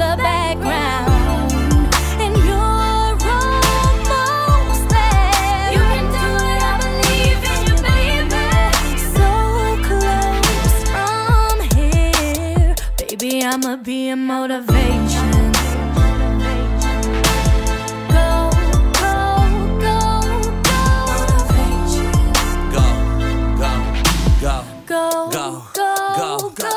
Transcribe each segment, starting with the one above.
the background. I'ma be a motivation. Go, go, go, go, go, go, go, go, go.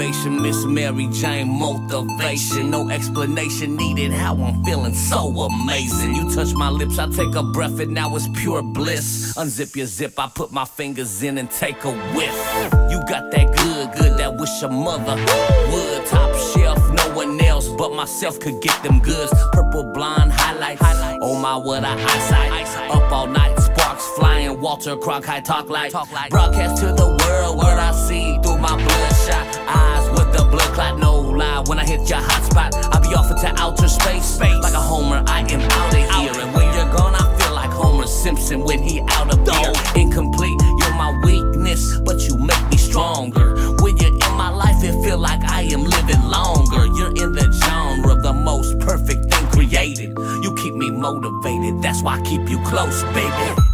My motivation, Miss Mary Jane motivation. No explanation needed. How I'm feeling so amazing. You touch my lips, I take a breath, and now it's pure bliss. Unzip your zip, I put my fingers in and take a whiff. You got that good, good that wish a mother would. Top shelf, no one else but myself could get them goods. Purple blonde highlights. Oh my, what a eyesight. Up all night. Walter Cronkite I talk like. Broadcast to the world what I see through my bloodshot eyes with the blood clot. No lie, when I hit your hot spot, I'll be off into outer space. Like a homer, I am out of here. And when you're gone, I feel like Homer Simpson when he out of here. Incomplete, you're my weakness, but you make me stronger. When you're in my life, it feel like I am living longer. You're in the genre of the most perfect thing created. You keep me motivated, that's why I keep you close, baby.